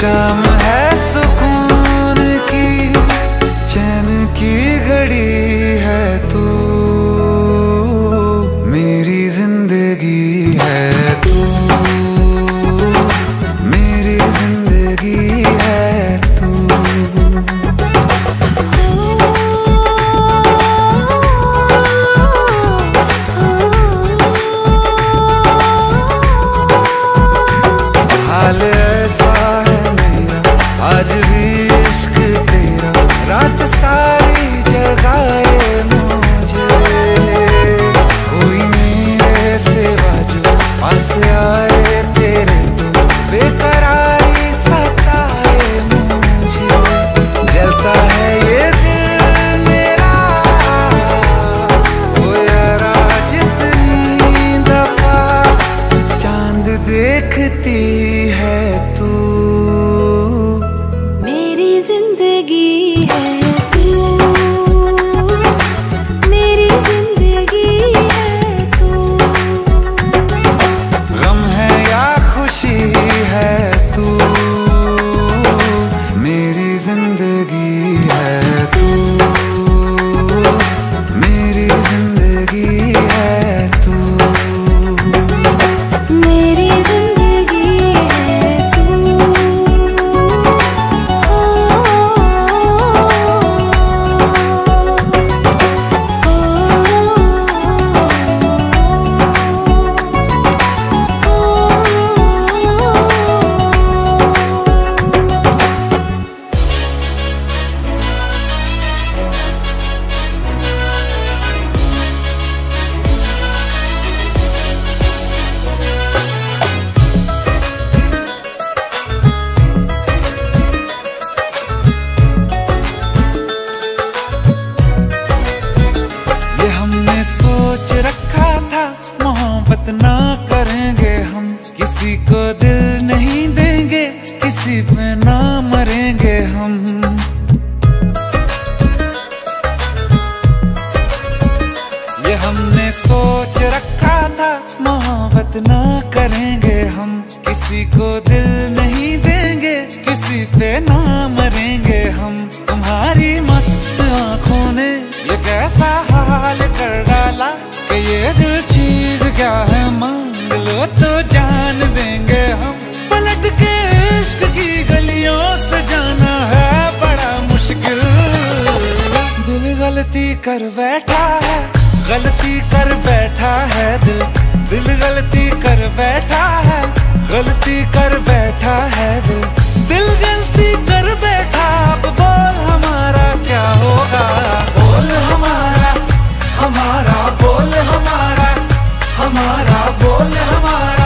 शाम है सुख कर बैठा है। गलती कर बैठा है दिल। दिल गलती कर बैठा है। गलती कर बैठा है दिल। दिल गलती कर बैठा, अब बोल हमारा क्या होगा? बोल हमारा हमारा, बोल हमारा हमारा, बोल हमारा।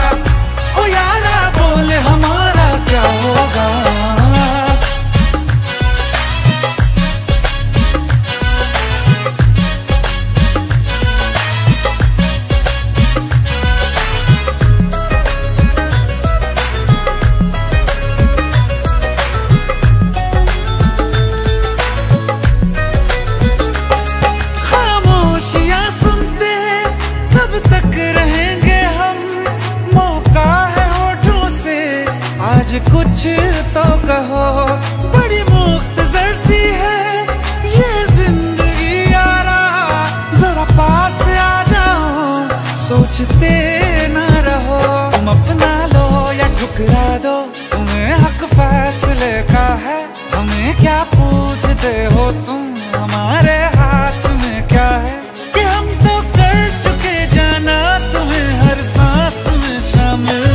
करते हो तुम? हमारे हाथ में क्या है? कि हम तो कर चुके जाना, तुम्हें हर सांस में शामिल।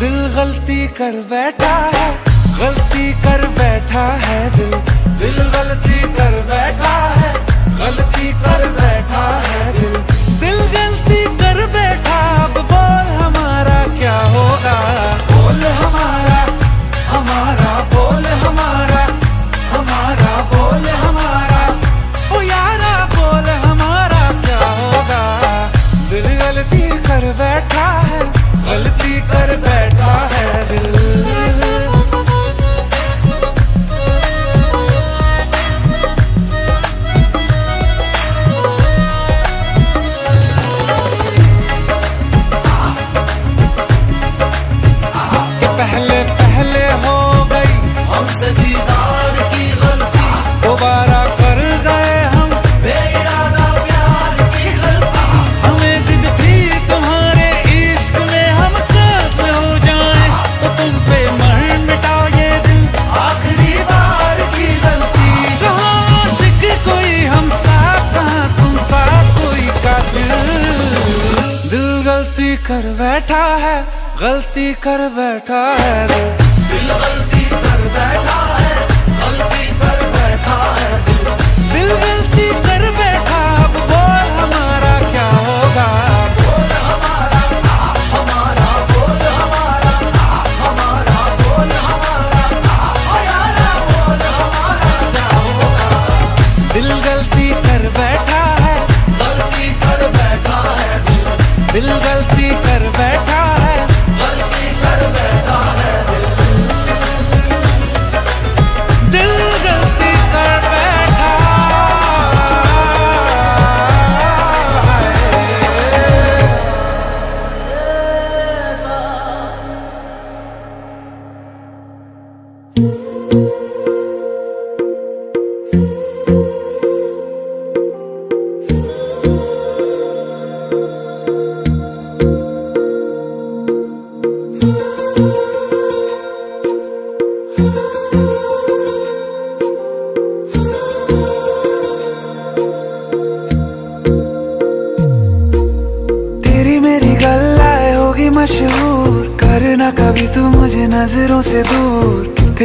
दिल गलती कर बैठा है, गलती कर बैठा है बैठा है गलती कर बैठा है दिल,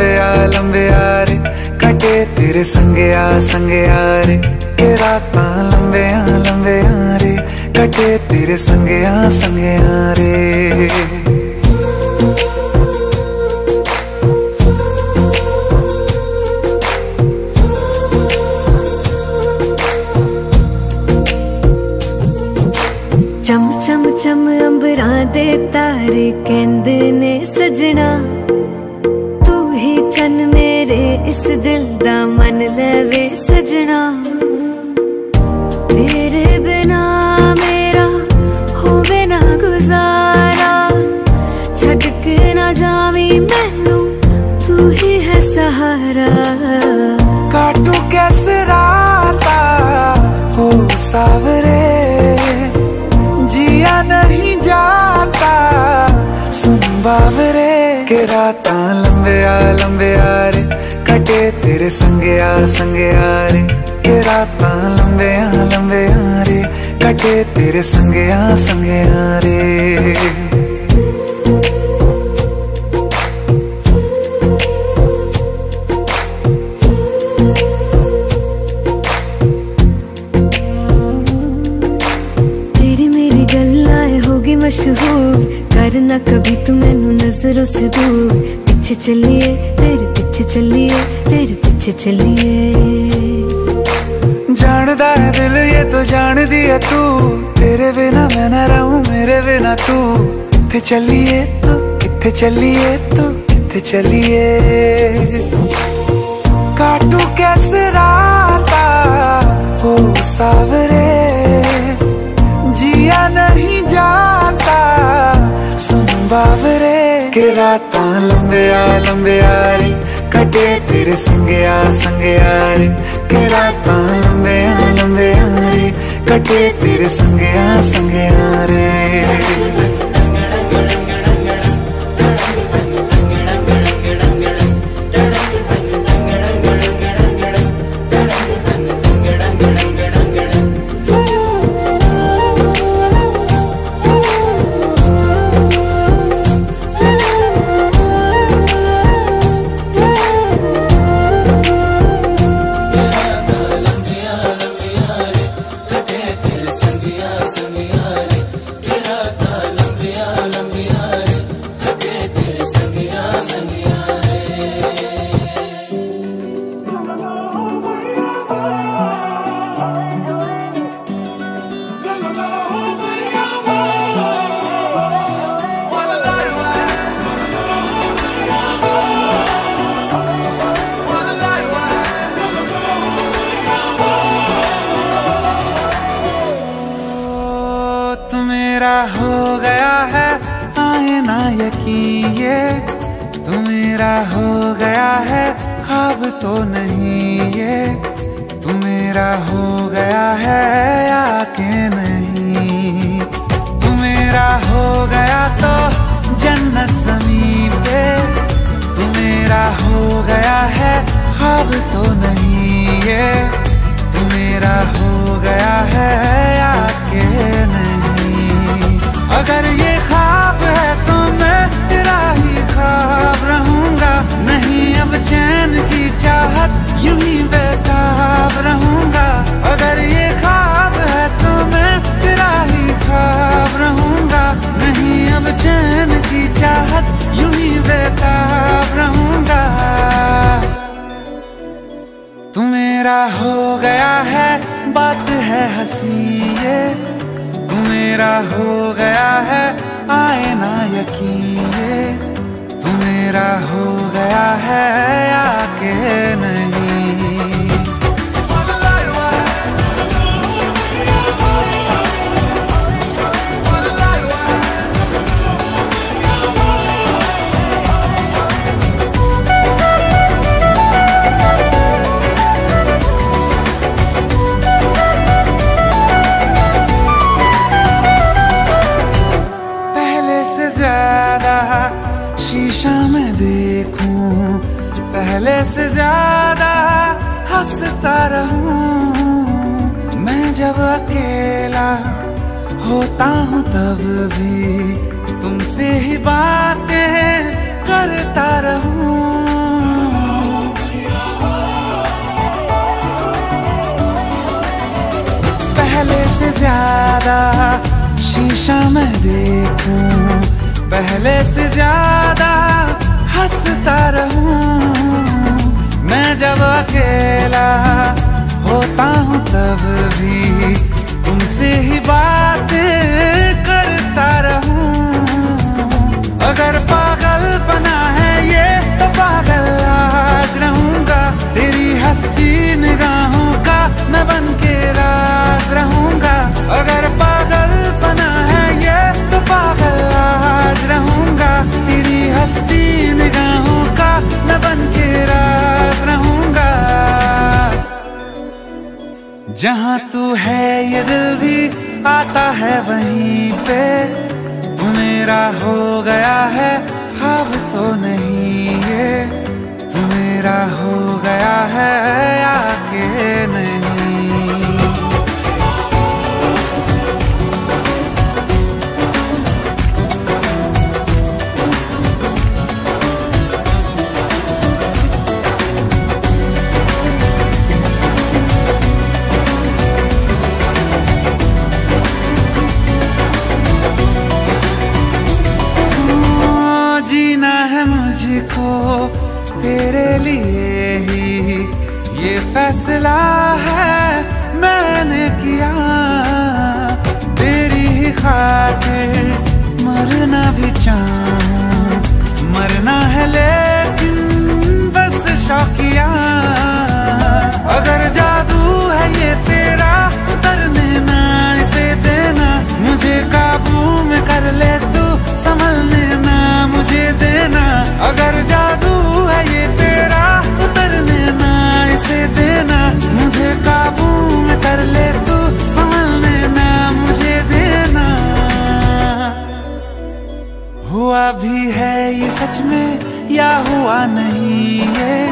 लंबे आ लंबे आ रे कटे तेरे संगे आ संगे आ रे के रात लंबे आ लंबे आ रे कटे तेरे संगे आ संगे आ रे ਚਮ ਚਮ ਚਮ ਅੰਬਰਾਂ ਦੇ ਤਾਰੇ ਕਹਿੰਦੇ ਨੇ ਸਜਣਾ सावरे, जिया नहीं जाता। सुन बावरे, के रात लंबे आ लंबे आ रे। कटे तेरे संगे आ संगे आ रे। के रात लंबे आ लंबे आ रे। कटे तेरे संगे आ संगे आ रे। करना कभी तू मैनू नज़रों से दूर पीछे चलिए तेरे पीछे चलिए तेरे पीछे चलिए जानदा है दिल ये तो जान दिया तू तेरे बिना मैं न रहूँ मेरे बिना तू किथे चलिए तू किथे चलिए तू किथे चलिए काटू कैसे राता हो सावरे बावरे के रात लंबे आ लंबे आ रे। कटे तेरे संगे आ संगे आ रे। के रात लंबे आ लंबे आ रे। कटे तेरे संगे आ संगे आ रे। ये तू मेरा हो गया है, ख्वाब तो नहीं ये। तू मेरा हो गया है या के नहीं। तू मेरा हो गया तो जन्नत ज़मीन पे। तू मेरा हो गया है, ख्वाब तो नहीं ये। तू मेरा हो गया है या के नहीं। अगर ये खाब है तो ही खाब रहूँगा। नहीं अब चैन की चाहत, यूँ ही बेताब रहूँगा। अगर ये खाब है तो मैं तेरा ही खाब रहूँगा। नहीं अब चैन की चाहत, यूँ ही बेताब रहूँगा। तू मेरा हो गया है, बात है हँसी ये। तू मेरा हो गया है आए ना यकीन ये तू मेरा हो गया है या के नहीं। से ज़्यादा हंसता रहूँ। मैं जब अकेला होता हूँ, तब भी तुमसे ही बातें करता रहूँ। पहले से ज़्यादा शीशा में देखूँ। पहले से ज़्यादा हंसता रहूँ। मैं जब अकेला होता हूँ तब भी तुमसे ही बात करता रहूँ। अगर पागल बना है ये तो पागल आज रहूँगा। तेरी हस्ती निगाहों का मैं बन के राज रहूँगा। अगर पागल बना है ये तो पागल आज रहूँगा। हस्ती निगाहों का मैं बन के राज रहूँगा। जहाँ तू है, ये दिल भी आता है वहीं पे। तू मेरा हो गया है, ख्वाब तो नहीं ये। तू मेरा हो गया है, आके नहीं। तेरे लिए ही ये फैसला है मैंने किया। तेरी ही खातिर मरना भी चाहूँ। मरना है लेकिन बस शौकिया। अगर जादू है ये तेरा, उतरने ना इसे देना। मुझे काबू में कर ले तू, संभलने ना मुझे देना। अगर है ये तेरा उतरने ना, इसे देना, मुझे काबू में कर ले तू, संभलने ना, मुझे देना। हुआ भी है ये सच में, या हुआ नहीं ये?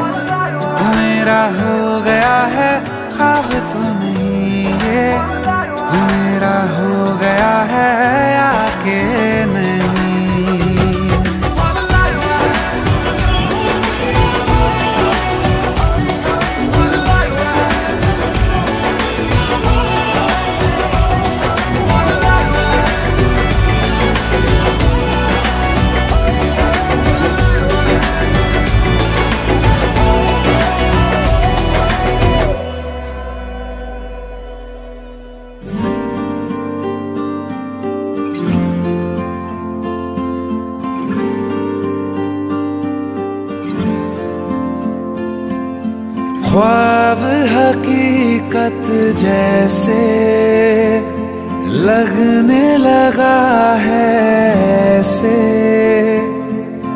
तू मेरा हो गया है खाब तो नहीं ये? तू मेरा हो गया है, आके ख्वाब हकीकत जैसे लगने लगा है ऐसे।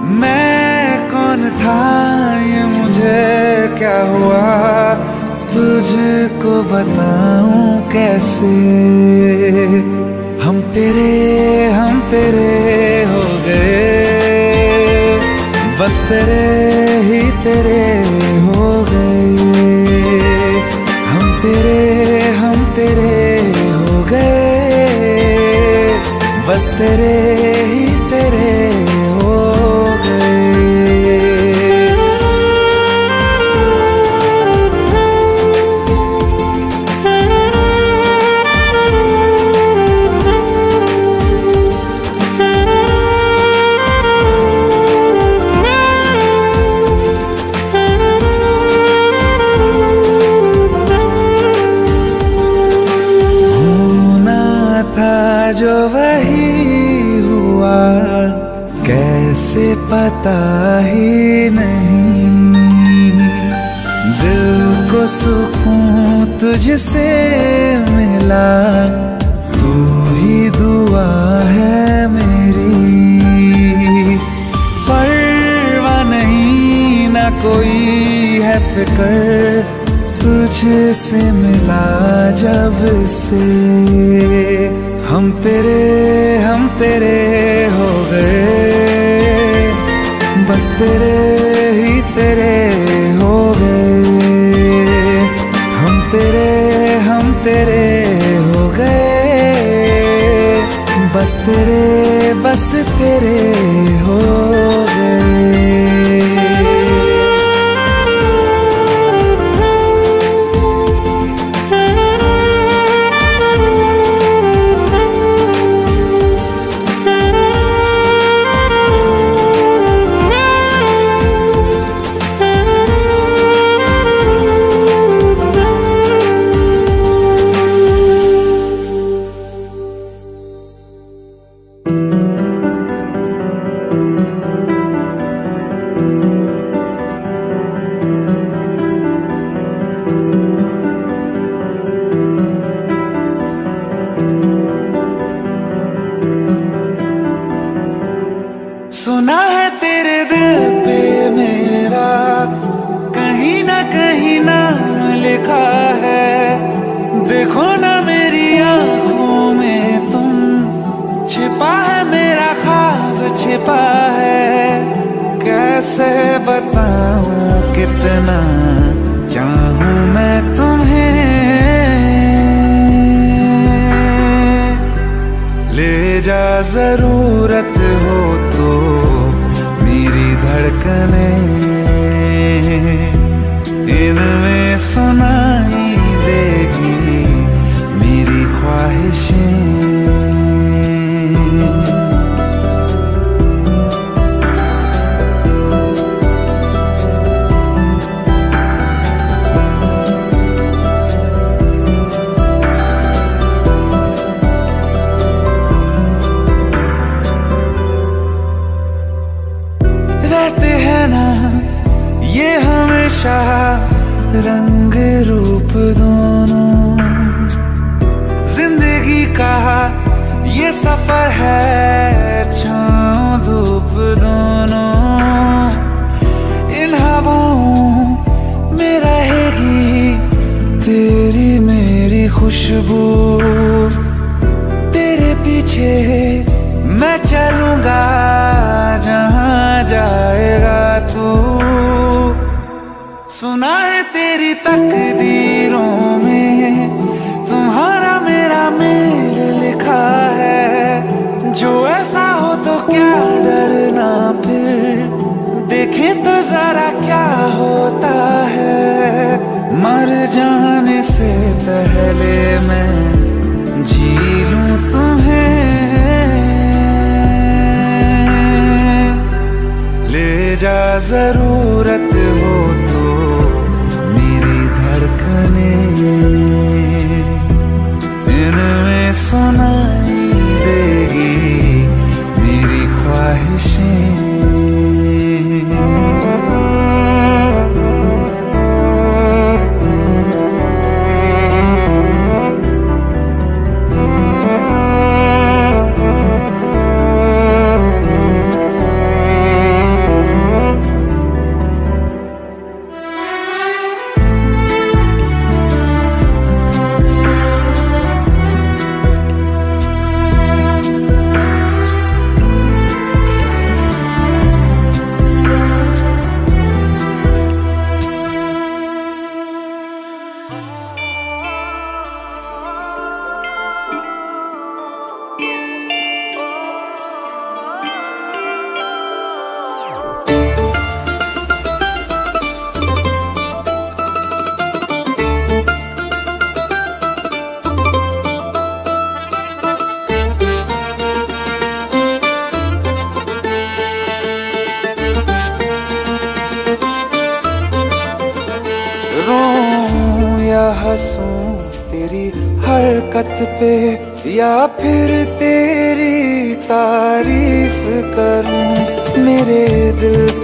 मैं कौन था, ये मुझे क्या हुआ? तुझको बताऊँ कैसे? हम तेरे हम तेरे हो गए। बस तेरे ही तेरे बस तेरे ही पता ही नहीं। दिल को सुकून तुझसे मिला। तू ही दुआ है मेरी। परवा नहीं ना कोई है फिकर। तुझसे मिला जब से हम तेरे हम तेरे हो गए। तेरे ही तेरे हो गए। हम तेरे हम तेरे हो गए। बस तेरे बस तेरे इतना चाहू मैं तुम्हें। ले जा ज़रूरत हो तो मेरी धड़कने। इनमें सुना My husband. ज़रूरत हो तो मेरी धड़कने। इनमें सुना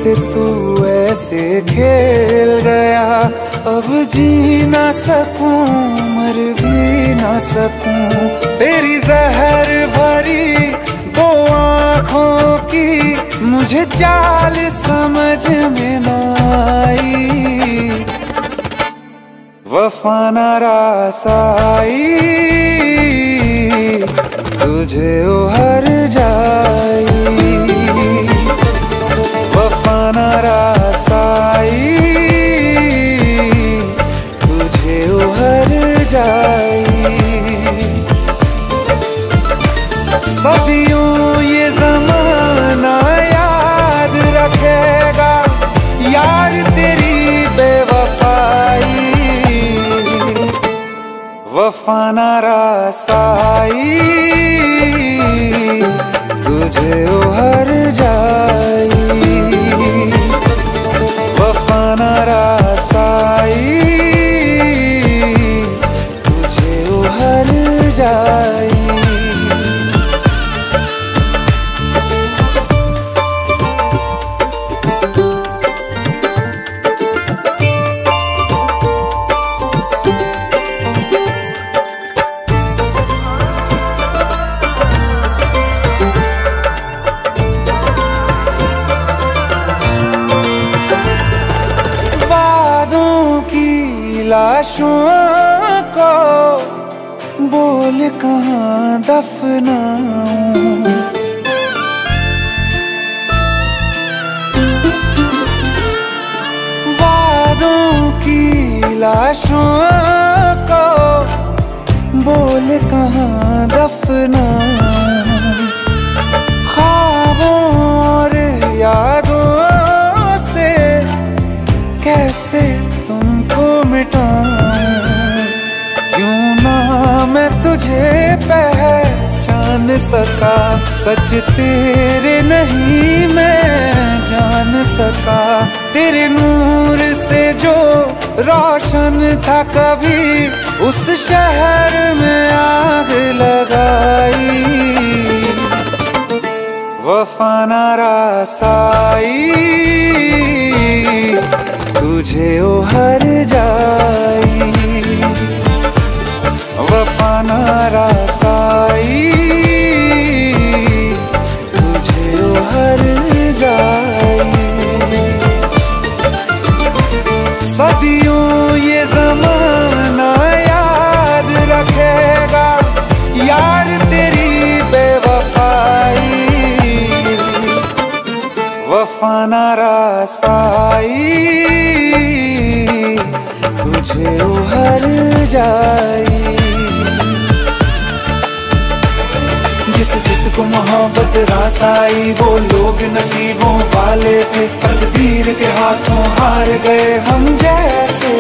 से तू ऐसे खेल गया। अब जी ना सकूँ मर भी ना सकूँ। तेरी जहर भरी दो आँखों की मुझे चाल समझ में ना आई। वफाना रासाई तुझे ओ हर जा कैसे तुमको मिटाऊं। क्यों ना मैं तुझे पहचान सका? सच तेरे नहीं मैं जान सका। तेरे नूर से जो रोशन था कभी, उस शहर में आग लगाई। वफा नारासाई तुझे ओ हर जाई वफा नारासाई तुझे ओ हर जाई। सदियों वफा नारासाई तुझे हर जाई। जिस जिसको मोहब्बत रास आई वो लोग नसीबों वाले थे। तकदीर के हाथों हार गए हम जैसे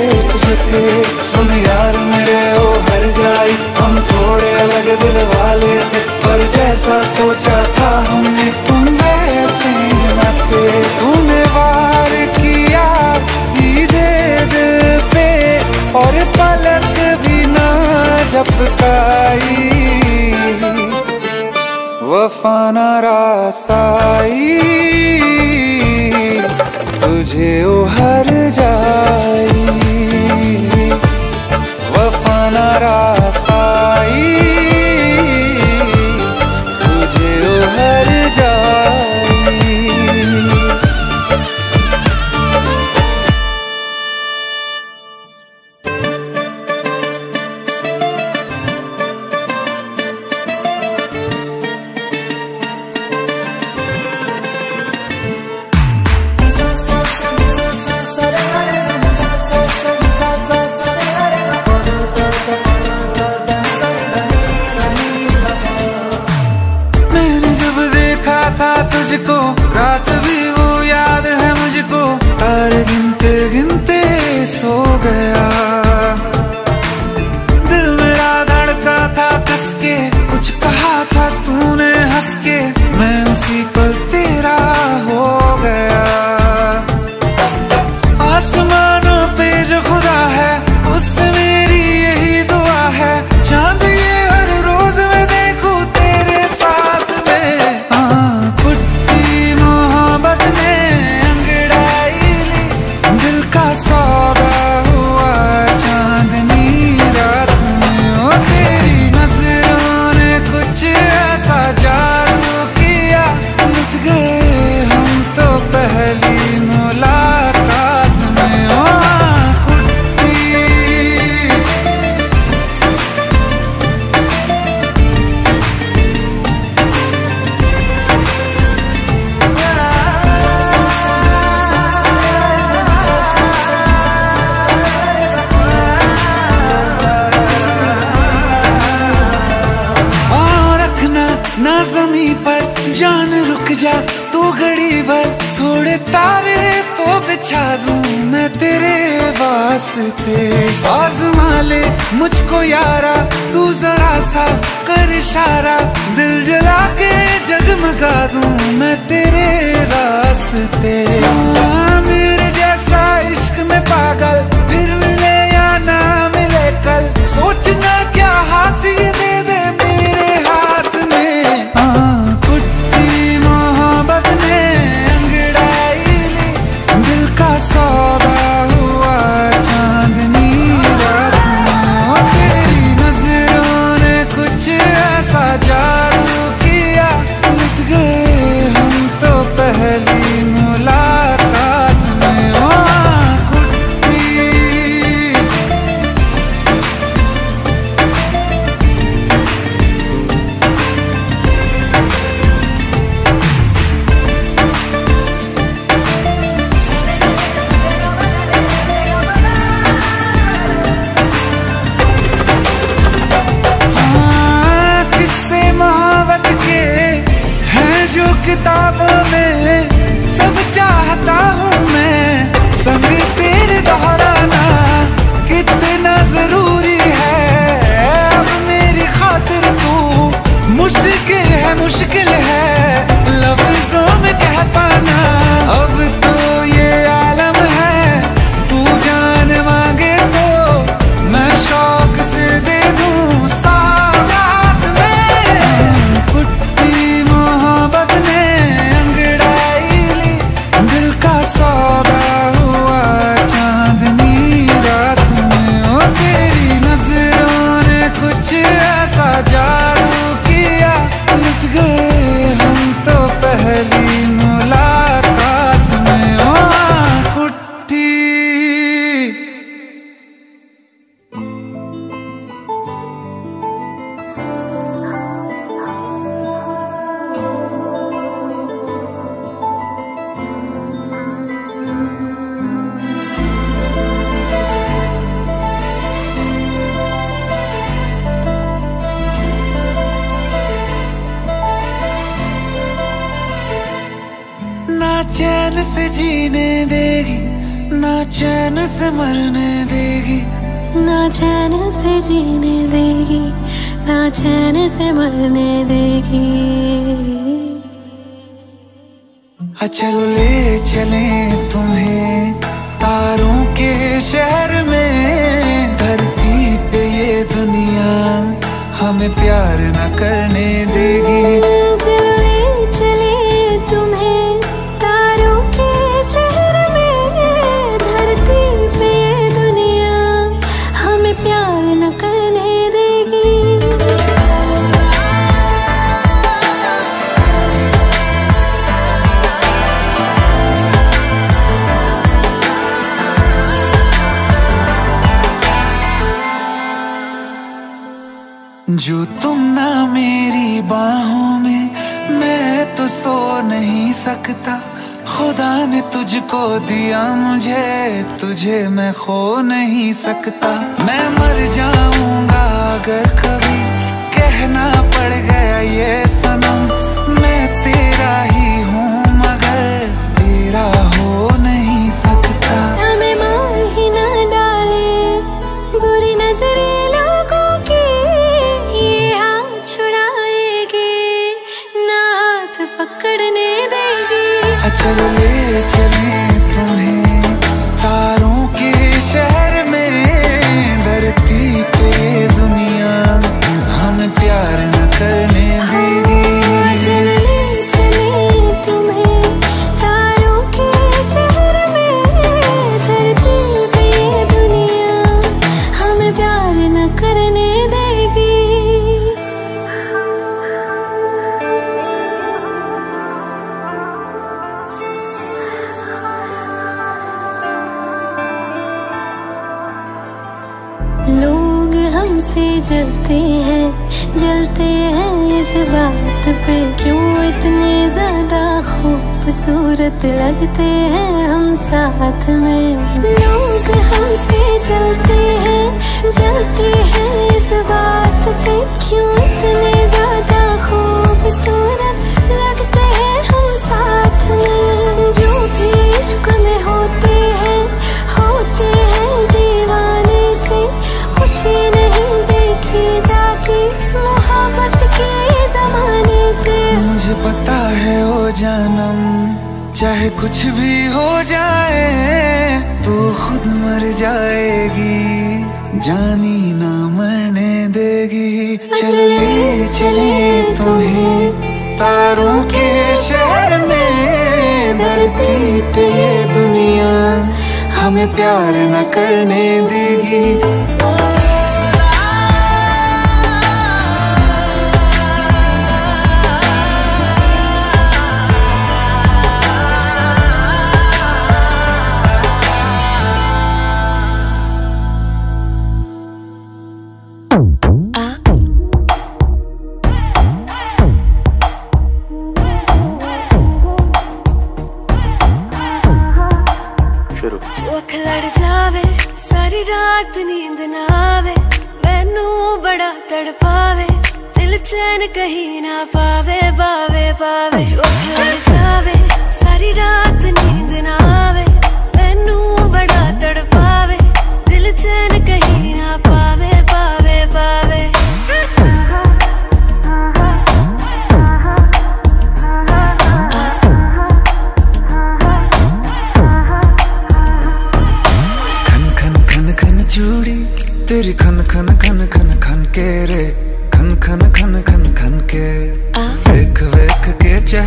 सुन यार मेरे, ओ हर जाई। हम थोड़े अलग दिल वाले थे, पर जैसा सोचा था हमने तुम वैसे न थे तूने वार किया सीधे दिल पे, और पलक भी ना झपकाई। वफा नारासाई तुझे ओ हर जाई। नारासाई तुझे हर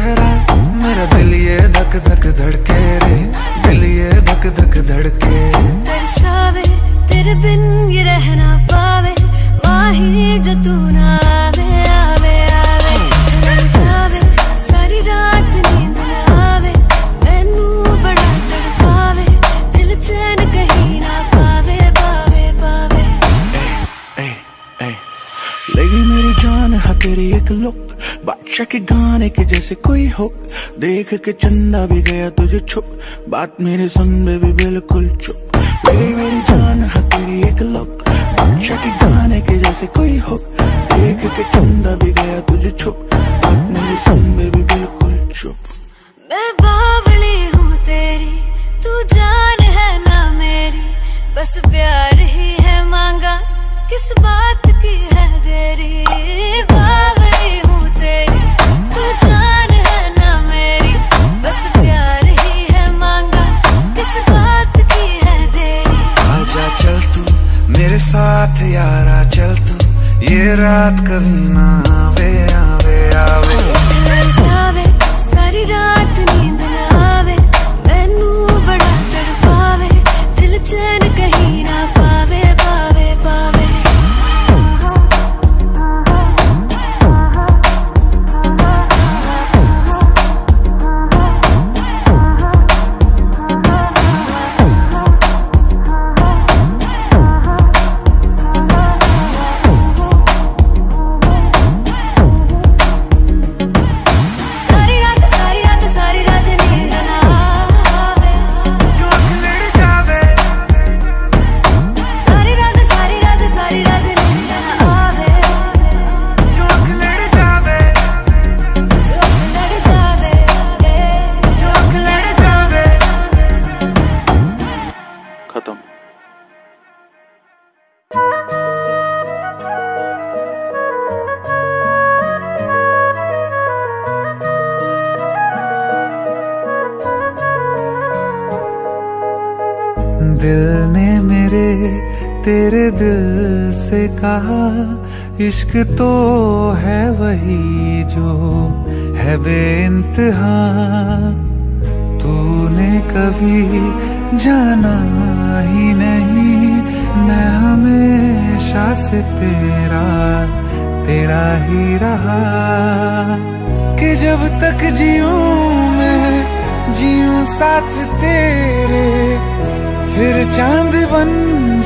चेहरा मेरा दिल ये धक धक धड़के रे, दिल ये धक धक धड़के। तरसावे तेरे बिन ये रहना पावे, माही जो तू ना आवे बादशाह के गाने के जैसे कोई हो। देख के चंदा भी गया तुझे छुप। बात मेरे सुन में भी बिल्कुल चुप। लगी मेरी जान है, तेरी एक लुक। बादशाह के गाने के जैसे कोई हो। देख के चंदा भी गया तुझे छुप। बात मेरे सुन में भी बिल्कुल चुप। मैं बावली हूँ तेरी, तू जान है ना मेरी। बस प्यार ही है मांगा, किस बात की है देरी? मेरे साथ यारा चल तू, ये रात कभी ना आवे आवे आवे। जावे, सारी रात नींद ना आवे, मैनू बड़ा तड़पावे, दिल चैन कहीं ना कहा इश्क तो है वही जो है बेइंतहा। तूने कभी जाना ही नहीं, मैं हमेशा से तेरा तेरा ही रहा। कि जब तक जीऊं मैं, जीऊं साथ तेरे, फिर चाँद बन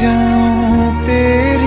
जाऊँ तेरी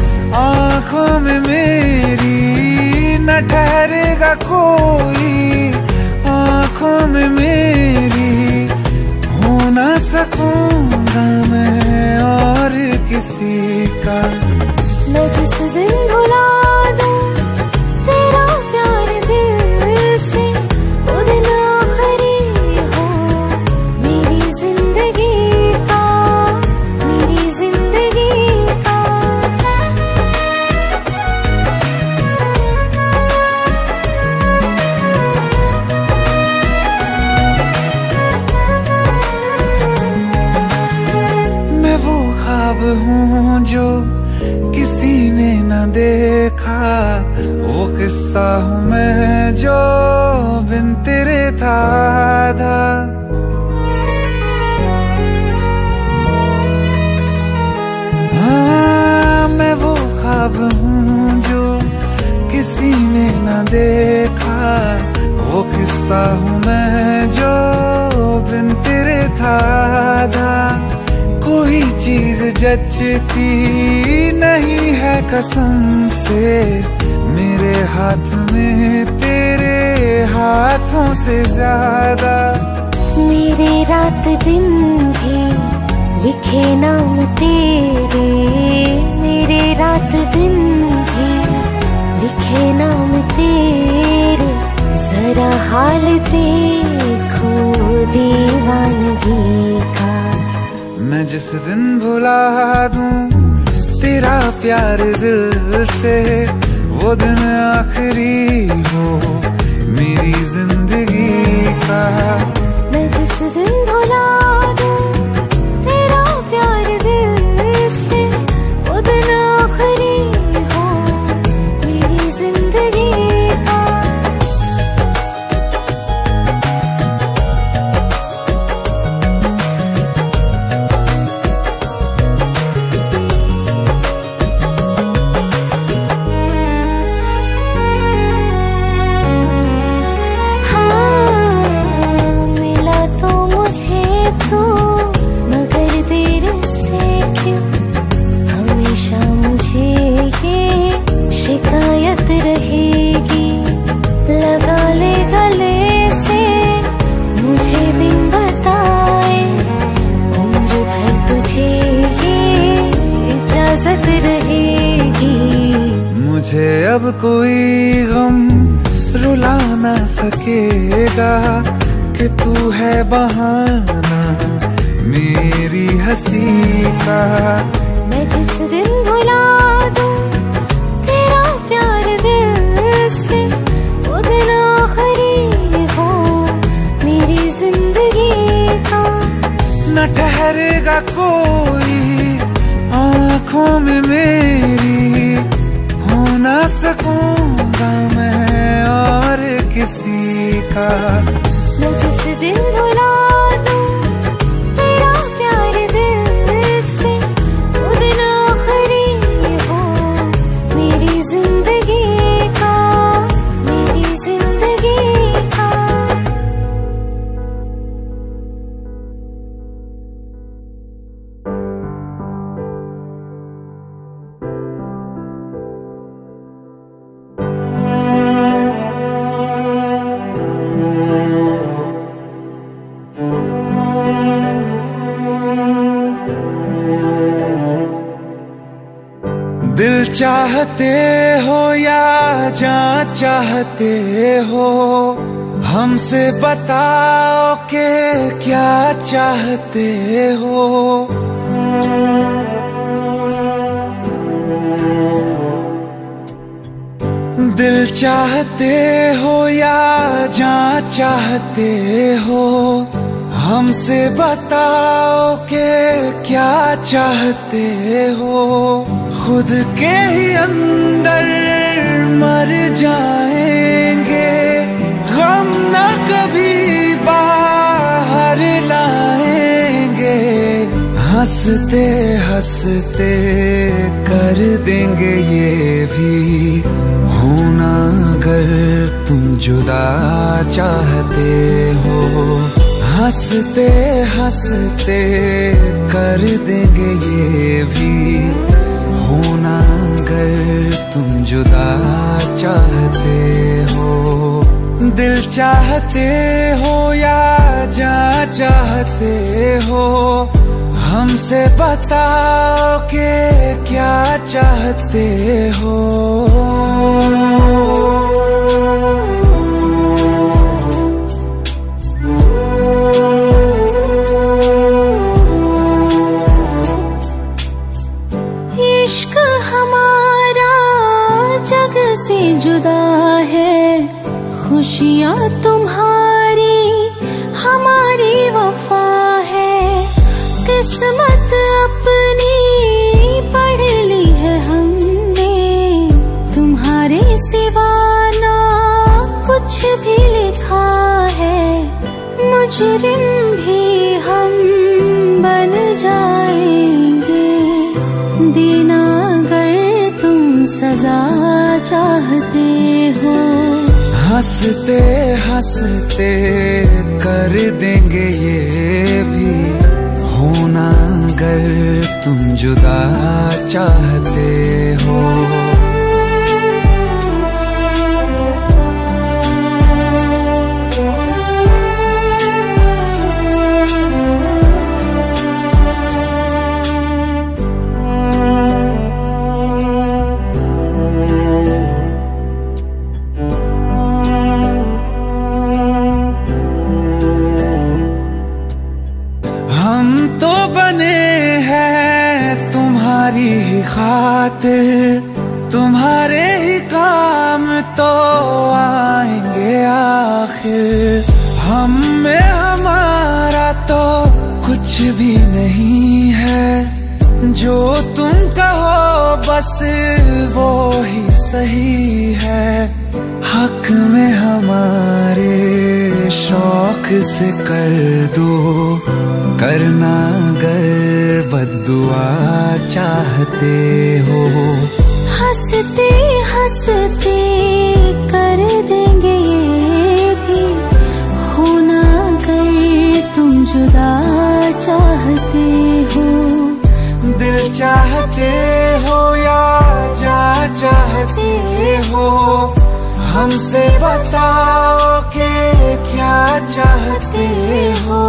आँखों में मेरी न ठहरेगा कोई। आँखों में मेरी हो न सकूँगा मैं और किसी का। मैं जिस दिन भुला किस्सा हूँ मैं जो बिन तेरे था आधा। हाँ वो ख्वाब हूँ किसी ने न देखा। वो किस्सा हूँ मैं जो बिन तेरे था आधा। कोई चीज़ जचती नहीं है कसम से। हाथ में तेरे हाथों से ज़्यादा। मेरे रात दिन भी लिखे नाम तेरे। मेरे रात दिन भी लिखे नाम तेरे। जरा हाल देखो दीवानगी का। मैं जिस दिन भुला दूँ तेरा प्यार दिल से वो दिन आखिरी हो मेरी ज़िंदगी चाहते हो खुद के ही अंदर मर जाएँगे। गम न कभी बाहर लाएँगे। हँसते हँसते कर देंगे ये भी। होना अगर तुम जुदा चाहते हो हँसते हँसते कर देंगे ये भी। होना अगर तुम जुदा चाहते हो, दिल चाहते हो या जा चाहते हो, हमसे बताओ के क्या चाहते हो। खुशियाँ तुम्हारी, हमारी वफा है। किस्मत अपनी पढ़ ली है हमने। तुम्हारे सिवाना कुछ भी लिखा है। मुजरिम भी हम बन जाएँगे। देना अगर तुम सजा चाहते हँसते हँसते कर देंगे ये भी। होना अगर तुम जुदा चाहते हो। तो आएँगे आखिर। हम में हमारा तो कुछ भी नहीं है। जो तुम कहो बस वो ही सही है। हक में हमारे शौक से कर दो। करना अगर बदुआ चाहते हो। हँसते हँसते कर देंगे ये भी। होना अगर तुम जुदा चाहते हो। दिल चाहते हो या जा चाहते हो? हमसे बताओ के क्या चाहते हो?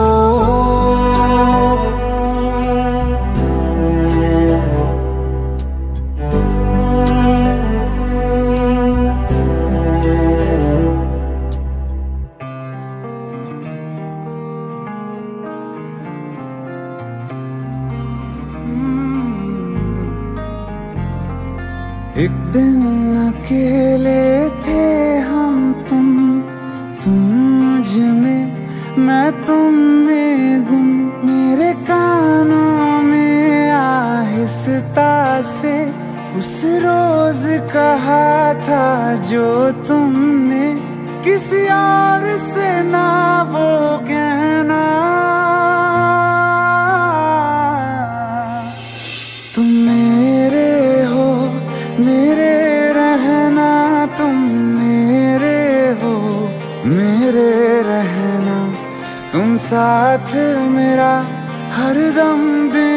उस रोज कहा था जो तुमने, किसी और से ना वो कहना। तुम मेरे हो, मेरे रहना, तुम मेरे हो, मेरे रहना। तुम साथ मेरा हर दम देना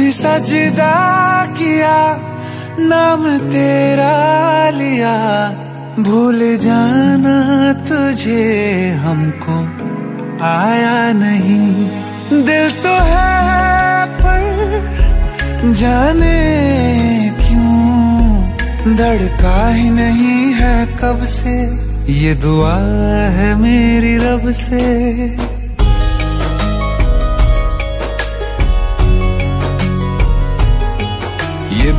भी सजदा किया, नाम तेरा लिया। भूल जाना तुझे हमको, आया नहीं। दिल तो है पर जाने क्यों? धड़का ही नहीं है कब से? ये दुआ है मेरी रब से।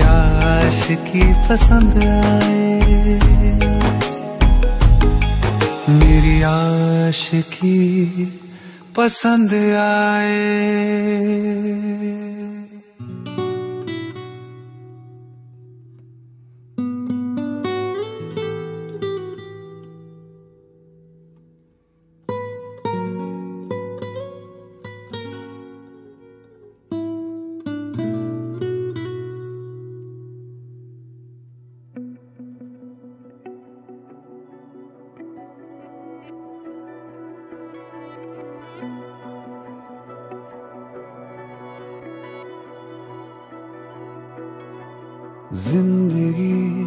मेरी की पसंद आए। मेरी आशिकी पसंद आए। ज़िंदगी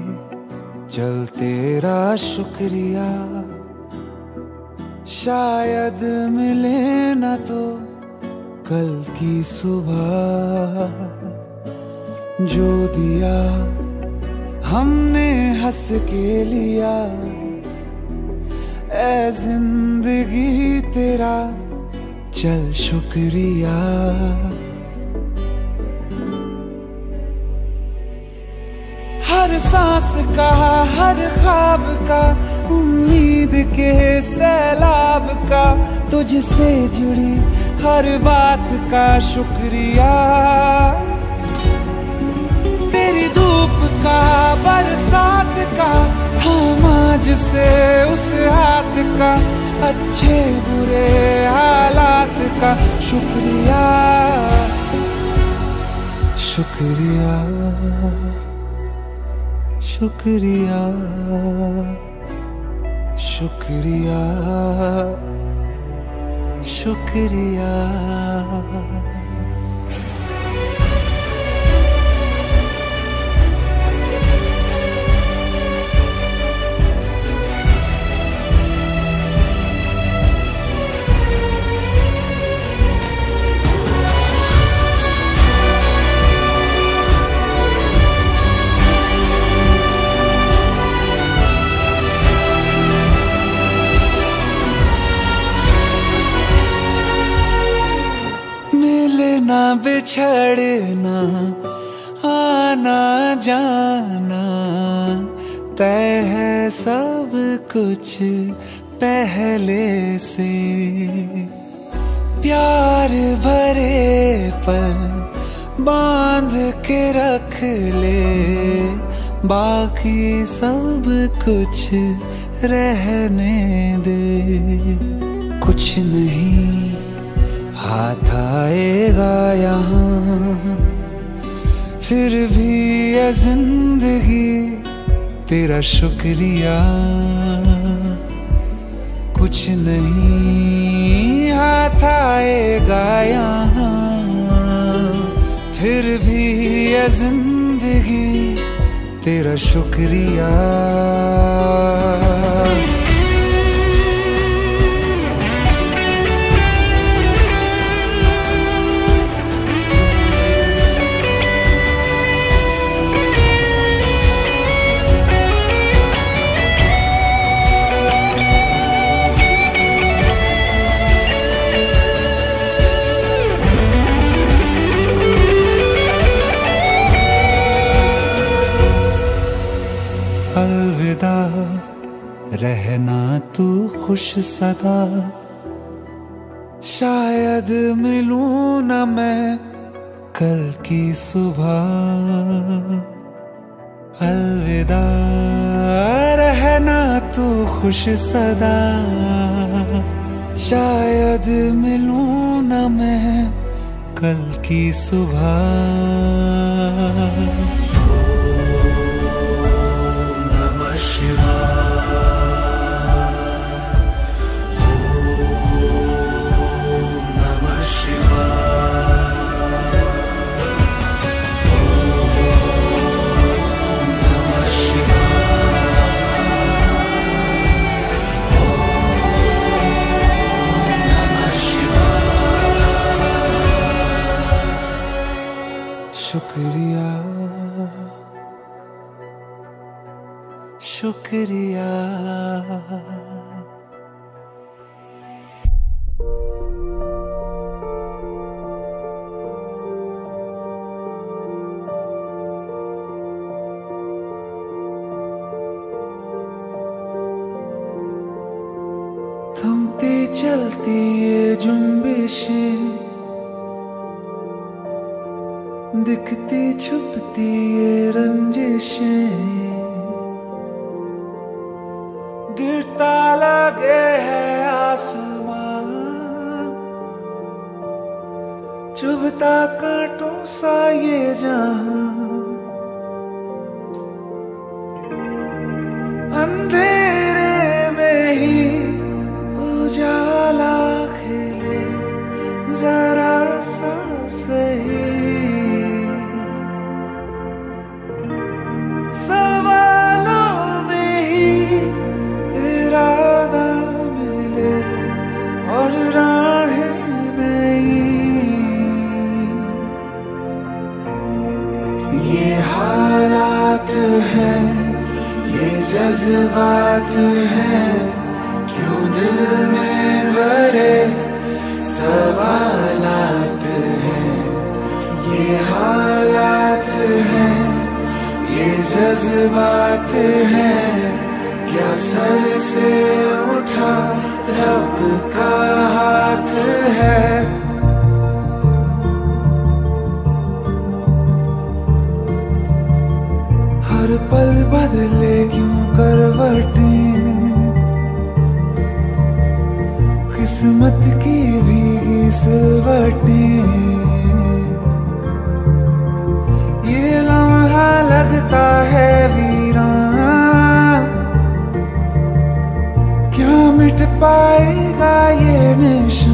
चल तेरा शुक्रिया। शायद मिले न तो कल की सुबह। जो दिया हमने हंस के लिया। ए ज़िंदगी तेरा चल शुक्रिया। हर सांस का, हर ख्वाब का, उम्मीद के सैलाब का, तुझसे जुड़ी हर बात का शुक्रिया। तेरी धूप का, बरसात का थामा जिसे उस हाथ का, अच्छे बुरे हालात का शुक्रिया। शुक्रिया। शुक्रिया शुक्रिया शुक्रिया। बिछड़ना आना जाना तय है सब कुछ पहले से। प्यार भरे पल बाँध के रख ले, बाकी सब कुछ रहने दे। कुछ नहीं हाथ आएगा यहाँ। फिर भी ये ज़िंदगी, तेरा शुक्रिया। कुछ नहीं, हाथ आएगा यहाँ। फिर भी ये ज़िंदगी, तेरा शुक्रिया। तू खुश सदा। शायद मिलूं न मैं कल की सुबह। अलविदा, रहना तू खुश सदा। शायद मिलूं न मैं कल की सुबह। शुक्रिया। शुक्रिया। थमती चलती ये जुम्बिशें दिखती छुपती ये रंजिशें। गिरता लगे है आसमान चुभता कांटों सा ये जहाँ। अंधेरे में ही उजाला खिले। जा जज्बात है, क्यों दिल में भरे सवालत है? ये हालात है, ये जज्बात है, क्या सर से उठा रब का हाथ है? हर पल बदले करवटे किस्मत की भी सिलवटे ये लम्हा लगता है वीरान। क्या मिट पाएगा ये निश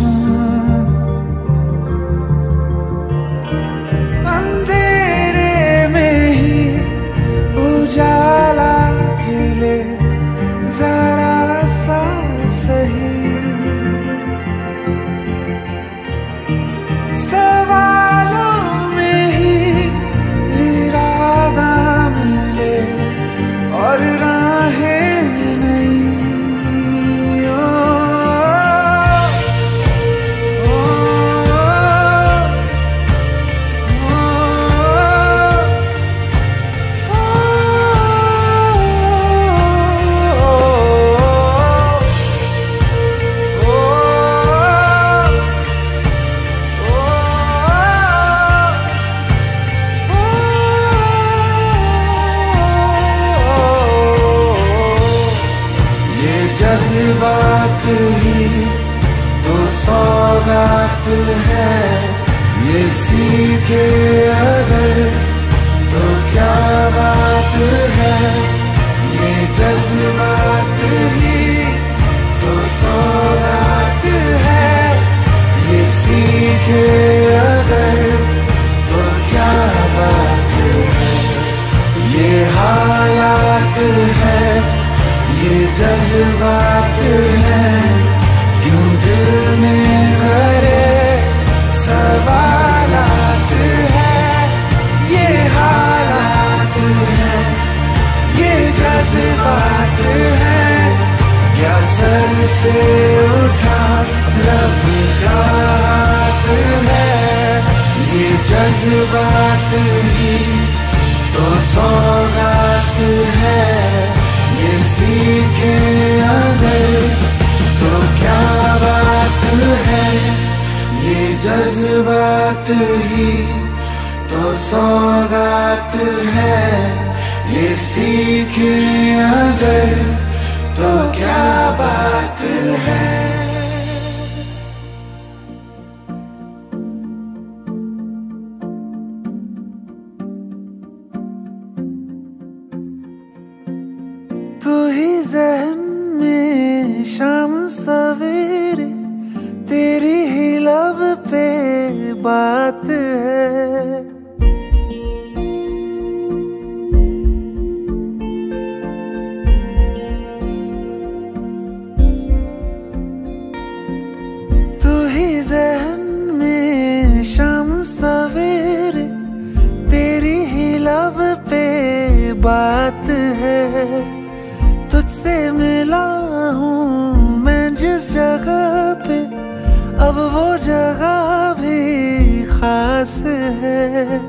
बस है,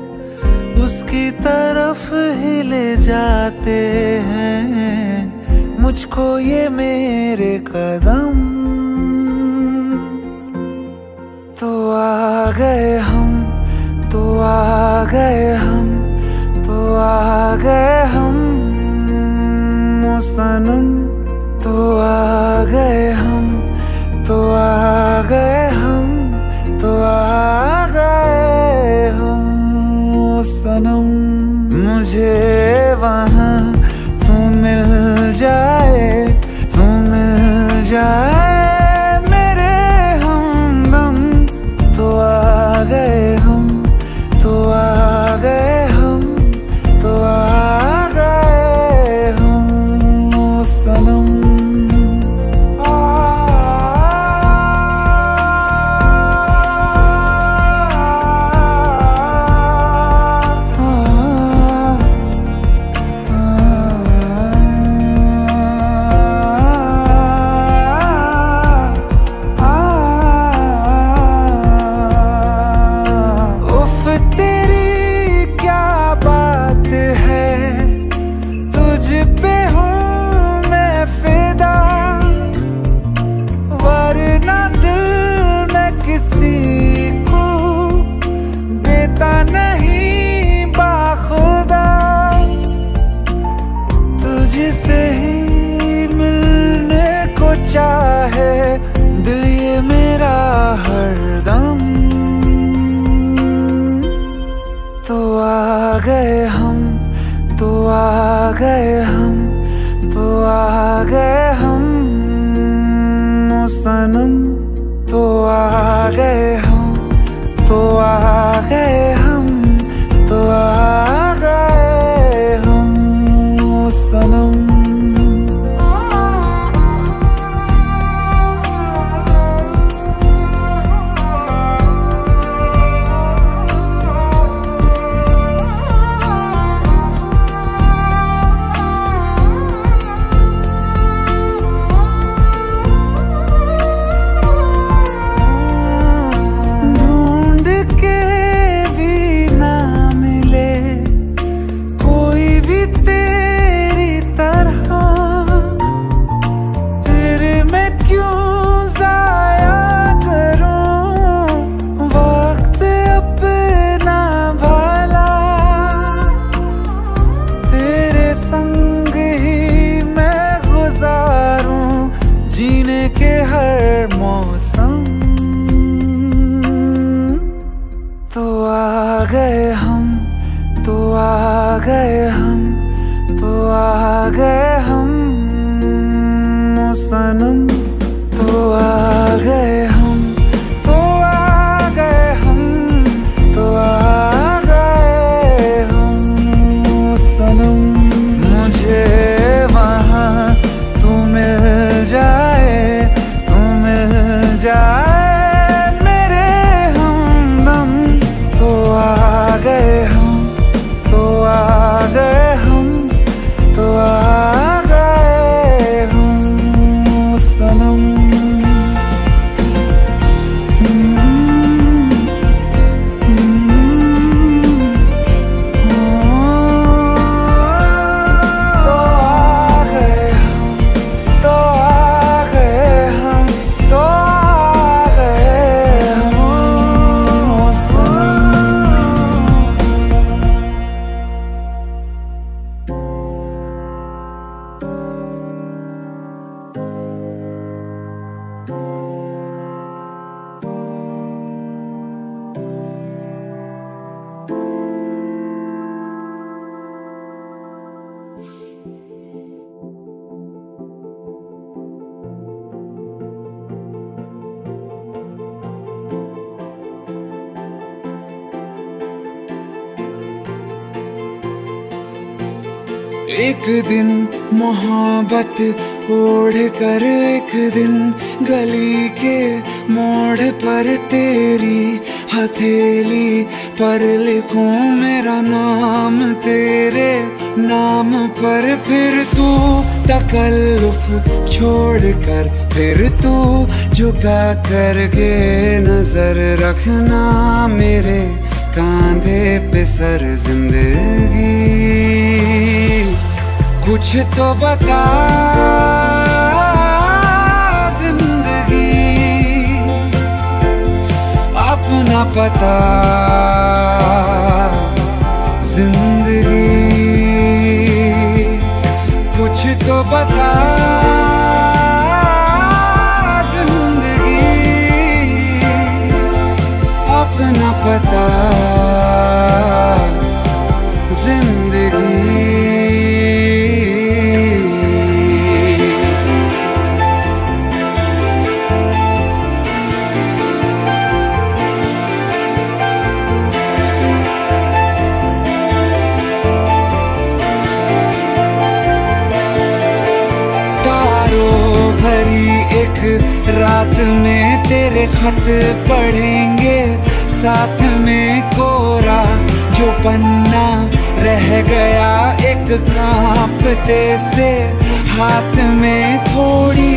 उसकी तरफ़ ही ले जाते हैं। मुझको ये मेरे कदम। तो आ गए हम तो आ गए हम तो आ गए हम सनम तो आ गए पता। ज़िंदगी कुछ तो बता। ज़िंदगी अपना पता। में तेरे खत पढ़ेंगे, साथ में कोरा जो पन्ना रह गया एक कांपते से। हाथ में थोड़ी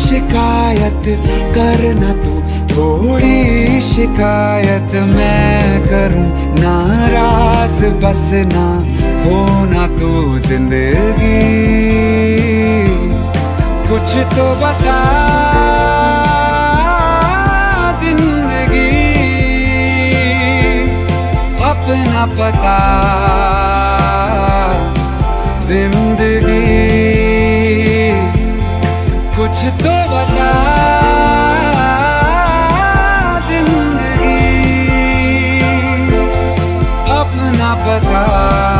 शिकायत करना तू थोड़ी शिकायत मैं करूँ। नाराज़ बस ना होना तू ज़िंदगी। कुछ तो बता। अपना पता। ज़िंदगी कुछ तो बता। ज़िंदगी अपना पता।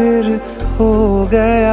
हाजिर हो गया।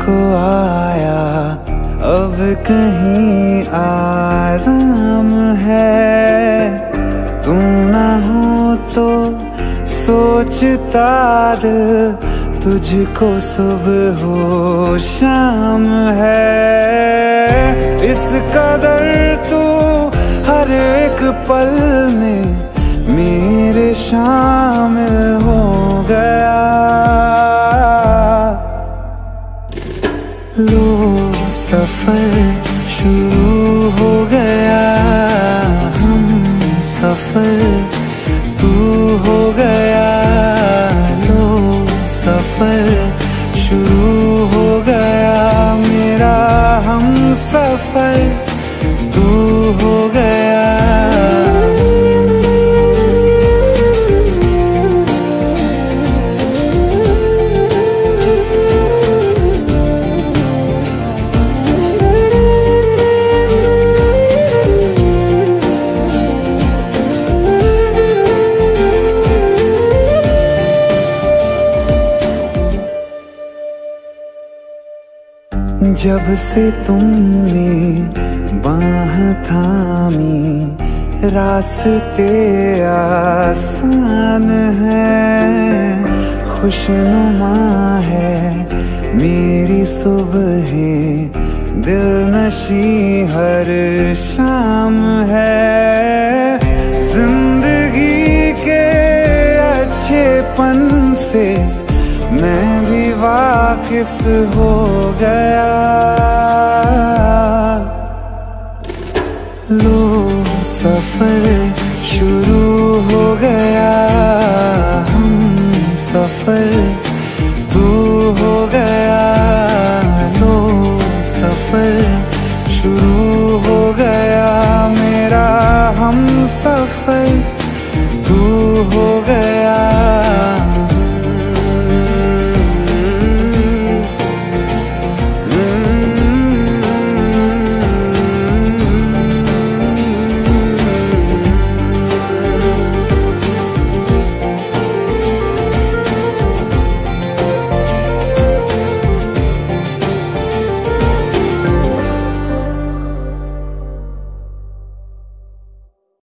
को आया, अब कहीं आराम है। तू ना हो तो सोचता दिल, तुझको सुबह हो शाम है। इस कदर तू हर एक पल में मेरे शामिल हो गया। लो सफ़र शुरू हो गया। हम सफ़र तू हो गया। लो सफ़र शुरू हो गया। मेरा हम सफ़र जब से तुमने बाह थामी, रास्ते आसान है। खुशनुमा है मेरी सुबह है दिल नशी हर शाम है। ज़िंदगी के अच्छेपन से मैं वाकिफ हो गया। लो सफ़र शुरू हो गया। हम सफ़र तू हो गया। लो सफ़र शुरू हो गया। मेरा हम सफ़र तू हो गया।